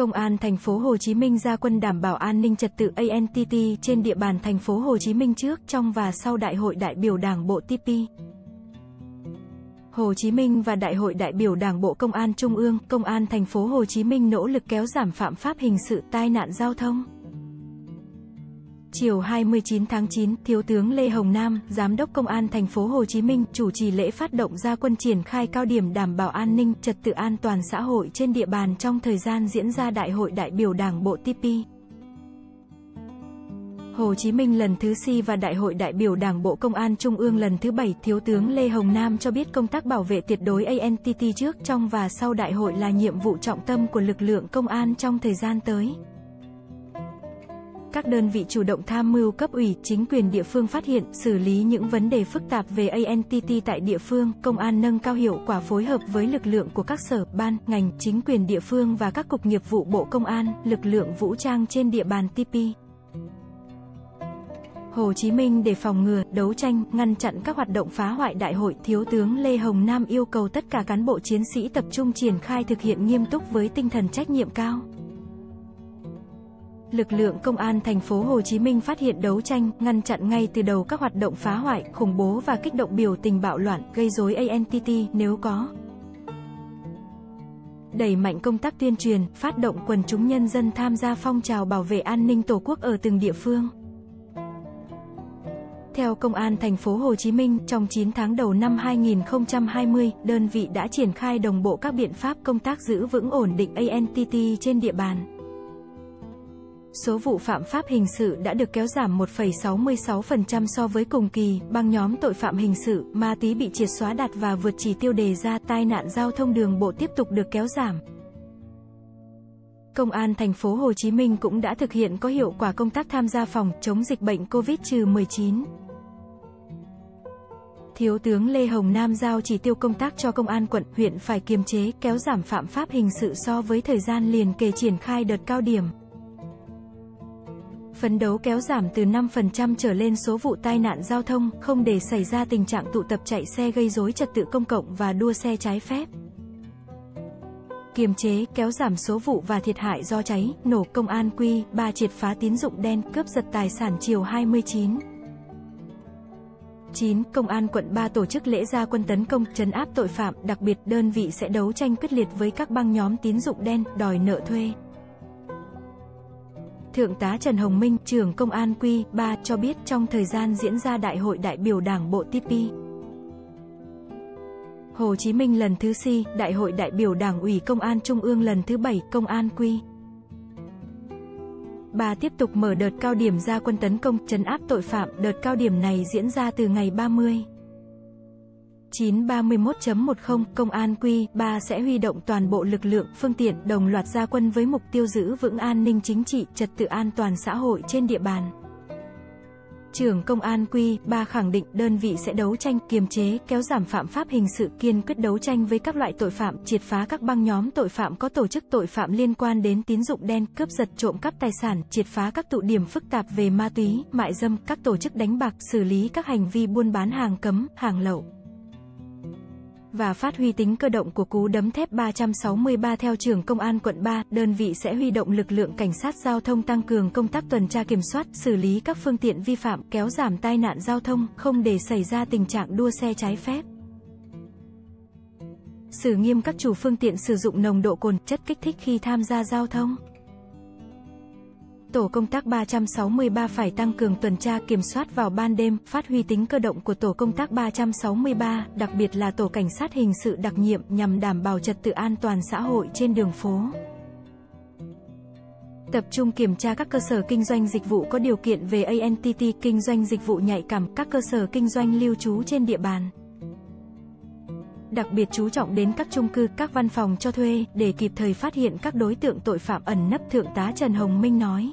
Công an thành phố Hồ Chí Minh ra quân đảm bảo an ninh trật tự ANTT trên địa bàn thành phố Hồ Chí Minh trước, trong và sau Đại hội đại biểu Đảng bộ TP. Hồ Chí Minh và Đại hội đại biểu Đảng bộ Công an Trung ương, Công an thành phố Hồ Chí Minh nỗ lực kéo giảm phạm pháp hình sự tai nạn giao thông. Chiều 29 tháng 9, Thiếu tướng Lê Hồng Nam, Giám đốc Công an thành phố Hồ Chí Minh, chủ trì lễ phát động gia quân triển khai cao điểm đảm bảo an ninh, trật tự an toàn xã hội trên địa bàn trong thời gian diễn ra Đại hội đại biểu Đảng bộ TP. Hồ Chí Minh lần thứ Si và Đại hội đại biểu Đảng Bộ Công an Trung ương lần thứ 7, Thiếu tướng Lê Hồng Nam cho biết công tác bảo vệ tuyệt đối ANTT trước, trong và sau đại hội là nhiệm vụ trọng tâm của lực lượng công an trong thời gian tới. Các đơn vị chủ động tham mưu cấp ủy, chính quyền địa phương phát hiện, xử lý những vấn đề phức tạp về ANTT tại địa phương, công an nâng cao hiệu quả phối hợp với lực lượng của các sở, ban, ngành, chính quyền địa phương và các cục nghiệp vụ Bộ Công an, lực lượng vũ trang trên địa bàn TP. Hồ Chí Minh để phòng ngừa, đấu tranh, ngăn chặn các hoạt động phá hoại đại hội, Thiếu tướng Lê Hồng Nam yêu cầu tất cả cán bộ chiến sĩ tập trung triển khai thực hiện nghiêm túc với tinh thần trách nhiệm cao. Lực lượng công an thành phố Hồ Chí Minh phát hiện đấu tranh, ngăn chặn ngay từ đầu các hoạt động phá hoại, khủng bố và kích động biểu tình bạo loạn, gây rối ANTT nếu có. Đẩy mạnh công tác tuyên truyền, phát động quần chúng nhân dân tham gia phong trào bảo vệ an ninh Tổ quốc ở từng địa phương. Theo Công an thành phố Hồ Chí Minh, trong 9 tháng đầu năm 2020, đơn vị đã triển khai đồng bộ các biện pháp công tác giữ vững ổn định ANTT trên địa bàn. Số vụ phạm pháp hình sự đã được kéo giảm 1,66% so với cùng kỳ, băng nhóm tội phạm hình sự, ma túy bị triệt xóa đạt và vượt chỉ tiêu đề ra, tai nạn giao thông đường bộ tiếp tục được kéo giảm. Công an thành phố Hồ Chí Minh cũng đã thực hiện có hiệu quả công tác tham gia phòng chống dịch bệnh COVID-19. Thiếu tướng Lê Hồng Nam giao chỉ tiêu công tác cho công an quận, huyện phải kiềm chế, kéo giảm phạm pháp hình sự so với thời gian liền kề triển khai đợt cao điểm. Phấn đấu kéo giảm từ 5% trở lên số vụ tai nạn giao thông, không để xảy ra tình trạng tụ tập chạy xe gây rối trật tự công cộng và đua xe trái phép. Kiềm chế, kéo giảm số vụ và thiệt hại do cháy, nổ, công an quy, ba triệt phá tín dụng đen, cướp giật tài sản chiều 29. 9. Công an quận 3 tổ chức lễ gia quân tấn công, trấn áp tội phạm, đặc biệt đơn vị sẽ đấu tranh quyết liệt với các băng nhóm tín dụng đen, đòi nợ thuê. Thượng tá Trần Hồng Minh, trưởng Công an Quy 3 cho biết trong thời gian diễn ra Đại hội đại biểu Đảng Bộ TP, Hồ Chí Minh lần thứ Si, Đại hội đại biểu Đảng ủy Công an Trung ương lần thứ 7, Công an Quy. Bà tiếp tục mở đợt cao điểm ra quân tấn công, chấn áp tội phạm, đợt cao điểm này diễn ra từ ngày 30. 931.10 Công an Quy 3 sẽ huy động toàn bộ lực lượng, phương tiện, đồng loạt gia quân với mục tiêu giữ vững an ninh chính trị, trật tự an toàn xã hội trên địa bàn. Trưởng Công an Quy 3 khẳng định đơn vị sẽ đấu tranh, kiềm chế, kéo giảm phạm pháp hình sự, kiên quyết đấu tranh với các loại tội phạm, triệt phá các băng nhóm tội phạm có tổ chức tội phạm liên quan đến tín dụng đen, cướp giật trộm cắp tài sản, triệt phá các tụ điểm phức tạp về ma túy, mại dâm, các tổ chức đánh bạc, xử lý các hành vi buôn bán hàng cấm, hàng lậu và phát huy tính cơ động của cú đấm thép 363 theo trưởng công an quận 3, đơn vị sẽ huy động lực lượng cảnh sát giao thông tăng cường công tác tuần tra kiểm soát, xử lý các phương tiện vi phạm, kéo giảm tai nạn giao thông, không để xảy ra tình trạng đua xe trái phép. Xử nghiêm các chủ phương tiện sử dụng nồng độ cồn, chất kích thích khi tham gia giao thông. Tổ công tác 363 phải tăng cường tuần tra kiểm soát vào ban đêm, phát huy tính cơ động của tổ công tác 363, đặc biệt là tổ cảnh sát hình sự đặc nhiệm nhằm đảm bảo trật tự an toàn xã hội trên đường phố. Tập trung kiểm tra các cơ sở kinh doanh dịch vụ có điều kiện về ANTT, kinh doanh dịch vụ nhạy cảm, các cơ sở kinh doanh lưu trú trên địa bàn đặc biệt chú trọng đến các chung cư, các văn phòng cho thuê, để kịp thời phát hiện các đối tượng tội phạm ẩn nấp, Thượng tá Trần Hồng Minh nói.